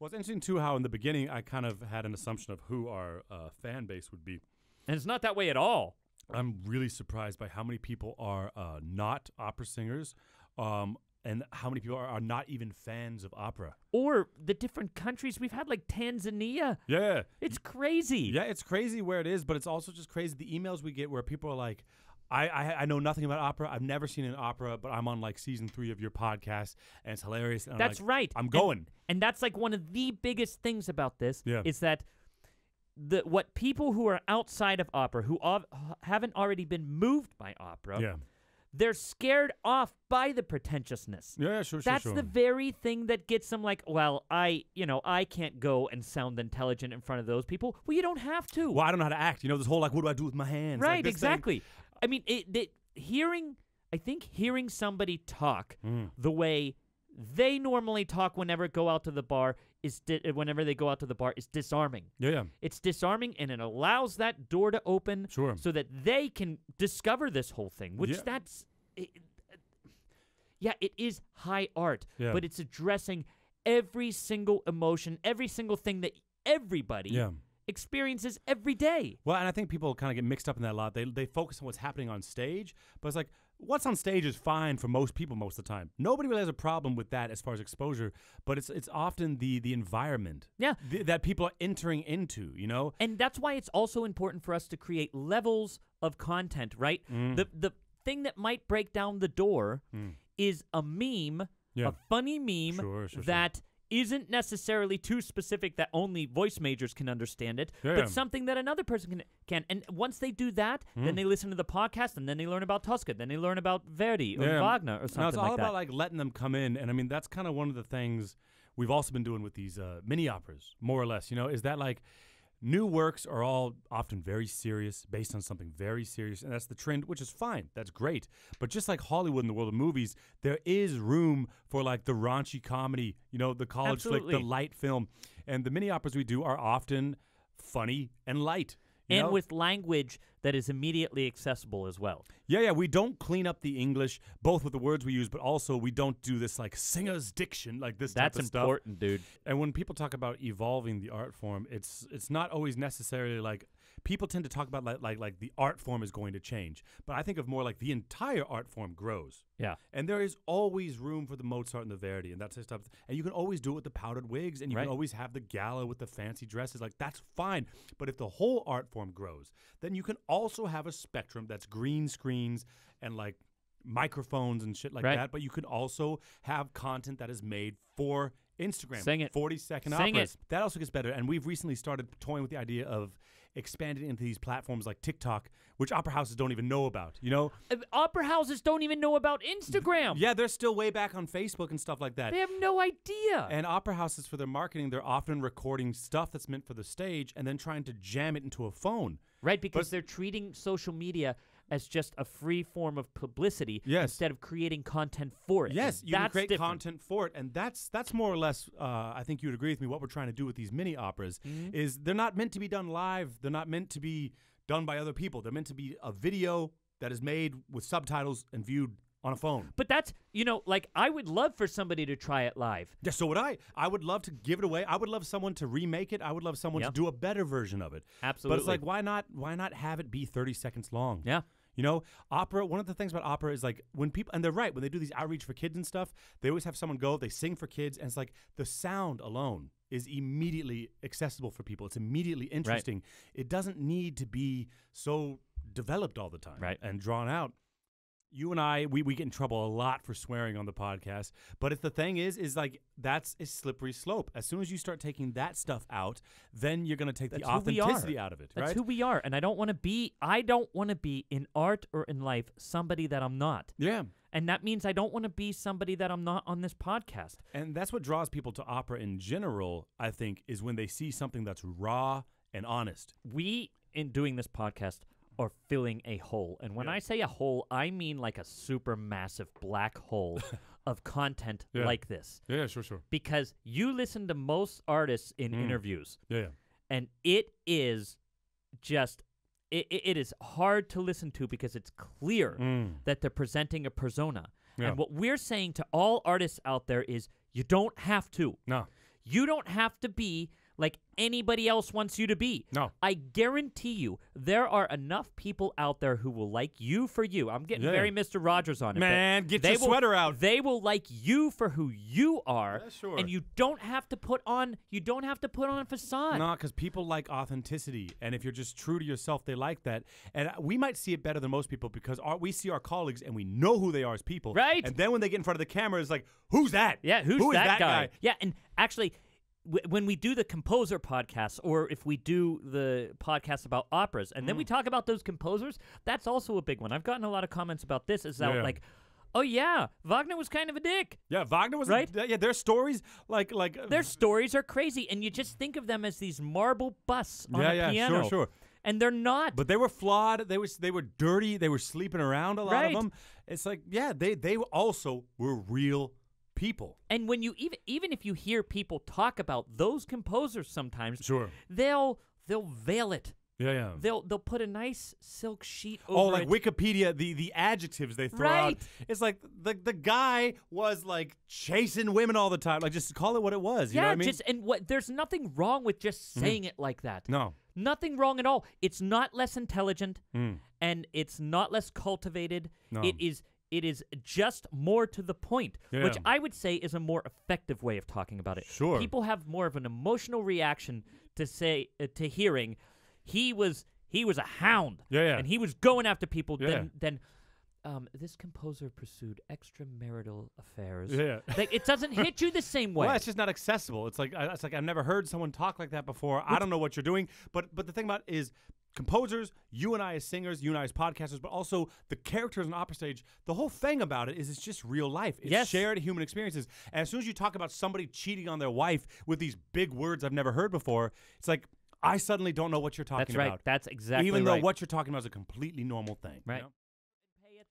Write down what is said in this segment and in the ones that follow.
Well, it's interesting too how in the beginning I kind of had an assumption of who our uh, fan base would be. And it's not that way at all. I'm really surprised by how many people are uh, not opera singers, um, and how many people are, are not even fans of opera. Or the different countries we've had, like Tanzania. Yeah, It's crazy. yeah, it's crazy where it is, but it's also just crazy the emails we get where people are like. I, I, I know nothing about opera. I've never seen an opera, but I'm on like season three of your podcast, and it's hilarious. And I'm That's like, right. I'm going. And, that's like one of the biggest things about this Yeah. is that the what people who are outside of opera who ov- haven't already been moved by opera, yeah, they're scared off by the pretentiousness. yeah, yeah, sure, sure, That's sure. the very thing that gets them like, well, I, you know, I can't go and sound intelligent in front of those people. Well, you don't have to. well, I don't know how to act. You know, this whole like, what do I do with my hands? Like, right, thing- exactly. I mean, it, it, hearing, I think hearing somebody talk Mm. the way they normally talk whenever go out to the bar is di- whenever they go out to the bar is disarming. Yeah, yeah. It's disarming and it allows that door to open Sure. so that they can discover this whole thing, which Yeah. that's it, yeah, it is high art, Yeah. but it's addressing every single emotion, every single thing that everybody Yeah. Experiences every day. Well, and I think people kind of get mixed up in that a lot. They they focus on what's happening on stage, but it's like what's on stage is fine for most people most of the time. Nobody really has a problem with that as far as exposure, but it's it's often the the environment, Yeah. th- that people are entering into. You know, And that's why it's also important for us to create levels of content, right? Mm. The the thing that might break down the door is a meme, Yeah. a funny meme Sure, sure, sure. Isn't necessarily too specific that only voice majors can understand it, Yeah, but something that another person can can. And once they do that, Mm. then they listen to the podcast and then they learn about Tosca, then they learn about Verdi or Yeah. Wagner or something it's all like about that. like letting them come in, and I mean that's kind of one of the things we've also been doing with these uh, mini operas, more or less. You know, is that like new works are all often very serious, based on something very serious, and that's the trend, which is fine. That's great. But just like Hollywood in the world of movies, there is room for like the raunchy comedy, you know, the college flick, the light film, and the mini operas we do are often funny and light. And know? with language that is immediately accessible as well. Yeah, yeah, we don't clean up the English, both with the words we use, but also we don't do this like singer's diction, like this That's of stuff. important, dude. And when people talk about evolving the art form, it's it's not always necessarily like people tend to talk about like like like the art form is going to change, but I think of more like the entire art form grows. Yeah. And there is always room for the Mozart and the Verdi and that sort of stuff. And you can always do it with the powdered wigs and you Right. can always have the gala with the fancy dresses. Like that's fine. But if the whole art form grows, then you can also have a spectrum that's green screens and like microphones and shit like Right. that. But you can also have content that is made for Instagram. Sing it. 40 second Sing operas. it. That also gets better. And we've recently started toying with the idea of expanding into these platforms like TikTok, which opera houses don't even know about. You know? Uh, Opera houses don't even know about Instagram. Yeah, they're still way back on Facebook and stuff like that. They have no idea. And opera houses, for their marketing, they're often recording stuff that's meant for the stage and then trying to jam it into a phone. right, because but- they're treating social media as just a free form of publicity Yes. instead of creating content for it. Yes, And you that's create different. content for it, and that's that's more or less. Uh, I think you would agree with me. What we're trying to do with these mini operas Mm-hmm. is they're not meant to be done live. They're not meant to be done by other people. They're meant to be a video that is made with subtitles and viewed on a phone. But that's, you know, like I would love for somebody to try it live. Yeah, so would I. I would love to give it away. I would love someone to remake it. I would love someone Yeah. to do a better version of it. Absolutely. But it's like, why not? Why not have it be thirty seconds long? Yeah. You know, opera. One of the things about opera is like when people, and they're right when they do these outreach for kids and stuff. They always have someone go. They sing for kids, and it's like the sound alone is immediately accessible for people. It's immediately interesting. It doesn't need to be so developed all the time, Right. And drawn out you and I, we, we get in trouble a lot for swearing on the podcast. But if the thing is, is like that's a slippery slope. As soon as you start taking that stuff out, then you're going to take That's the who we are. authenticity out of it, That's right? who we are. And I don't want to be, I don't want to be in art or in life somebody that I'm not. yeah. And that means I don't want to be somebody that I'm not on this podcast. And that's what draws people to opera in general, I think, is when they see something that's raw and honest. we in doing this podcast are filling a hole and when Yeah. i say a hole i mean like a super massive black hole of content Yeah. like this Yeah, sure, sure. because you listen to most artists in Mm. interviews Yeah, and it is just it, it it is hard to listen to because it's clear Mm. that they're presenting a persona Yeah. and what we're saying to all artists out there is you don't have to No. You don't have to be like anybody else wants you to be. No. I guarantee you, there are enough people out there who will like you for you. I'm getting Yeah. very Mr. Rogers on it. Man, get they your will- sweater out. They will like you for who you are, Yeah, sure. and you don't have to put on. You don't have to put on a facade. No, because people like authenticity, and if you're just true to yourself, they like that. And uh, we might see it better than most people because our, we see our colleagues and we know who they are as people. Right. And then when they get in front of the camera, it's like, who's that? Yeah, who's Who is that, guy? Yeah, and actually, w- when we do the composer podcasts or if we do the podcast about operas, and then Mm. we talk about those composers, that's also a big one. I've gotten a lot of comments about this. Is that Yeah. like, oh yeah, Wagner was kind of a dick. Yeah, Wagner was Right? Yeah, their stories like like uh, Their stories are crazy, and you just think of them as these marble busts on yeah, a yeah, piano. sure, sure. And they're not. But they were flawed. They was they were dirty. They were sleeping around a lot Right. of them. It's like yeah, they they also were real people. and when you even even if you hear people talk about those composers, sometimes Sure. they'll they'll veil it. Yeah, yeah. They'll they'll put a nice silk sheet over Oh, like it. Wikipedia, the the adjectives they throw Right. out. It's like the the guy was like chasing women all the time. Like just call it what it was. You yeah, know what I mean? just and what there's nothing wrong with just saying it like that. no. Nothing wrong at all. It's not less intelligent Mm. and it's not less cultivated. No. It is it is just more to the point, which I would say is a more effective way of talking about it. Sure. People have more of an emotional reaction to say uh, to hearing he was he was a hound Yeah, yeah. and he was going after people Yeah. then than um, this composer pursued extramarital affairs. Yeah. Like it doesn't hit you the same way. Well, it's just not accessible. It's like I- it's like I've never heard someone talk like that before. I don't know what you're doing, but but the thing about it is composers, you and I as singers, you and I as podcasters, but also the characters on opera stage. The whole thing about it is it's just real life. It's Yes. shared human experiences. And as soon as you talk about somebody cheating on their wife with these big words I've never heard before, it's like I suddenly don't know what you're talking about. That's right. about. That's exactly Even though what you're talking about is a completely normal thing. you Right. know?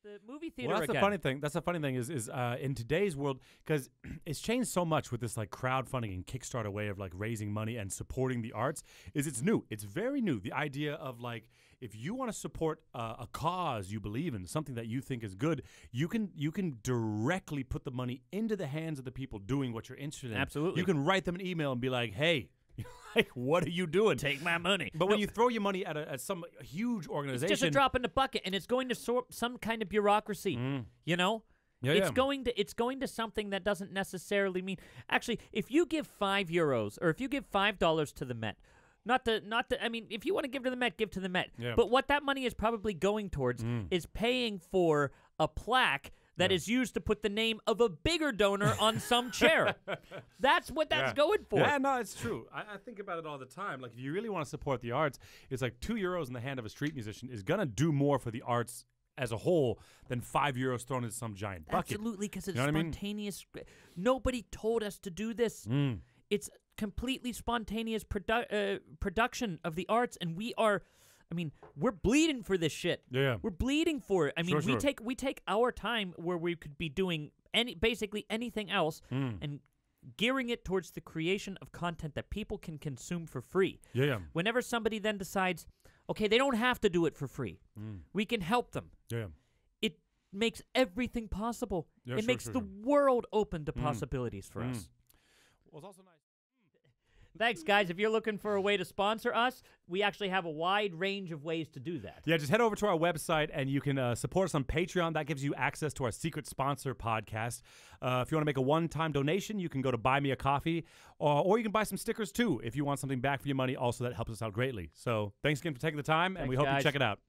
The movie theater Well, that's again. the funny thing. That's the funny thing is is uh, in today's world because it's changed so much with this like crowdfunding and Kickstarter way of like raising money and supporting the arts. Is it's new. It's very new. The idea of like if you want to support uh, a cause you believe in, something that you think is good, you can you can directly put the money into the hands of the people doing what you're interested in. Absolutely. You can write them an email and be like, "Hey, like what are you doing?" Take my money. But when you throw your money at, a, at some huge organization, it's just a drop in the bucket, and it's going to sort some kind of bureaucracy. You know, Mm. Yeah, it's yeah. going to it's going to something that doesn't necessarily mean. Actually, if you give five euros or if you give five dollars to the Met. Not the, not the. I mean, if you want to give to the Met, give to the Met. Yeah. Mm. But what that money is probably going towards is paying for a plaque that is used to put the name of a bigger donor on some chair. That's what that's Yeah. going for. Yeah, no, it's true. I, I think about it all the time. Like, if you really want to support the arts, it's like two euros in the hand of a street musician is gonna do more for the arts as a whole than five euros thrown into some giant bucket. Absolutely, because it's know what I mean? spontaneous. Nobody told us to do this. Mm. It's completely spontaneous produ- uh, production of the arts, and we are. I mean, we're bleeding for this shit. Yeah. We're bleeding for it. I mean, Sure, we sure. take we take our time where we could be doing any basically anything else, Mm. and gearing it towards the creation of content that people can consume for free. Yeah, yeah, Whenever somebody then decides, okay, they don't have to do it for free, Mm. we can help them yeah. it makes everything possible. Yeah, it sure, makes sure, the sure. world open to Mm. possibilities for Mm. us. Well, it's also nice. Thanks, guys. If you're looking for a way to sponsor us, we actually have a wide range of ways to do that. Yeah, just head over to our website and you can uh, support us on Patreon. That gives you access to our secret sponsor podcast. Uh, if you want to make a one-time donation, you can go to Buy Me a Coffee, or, or you can buy some stickers too if you want something back for your money. Also, that helps us out greatly. So, thanks again for taking the time, and we hope guys. you check it out.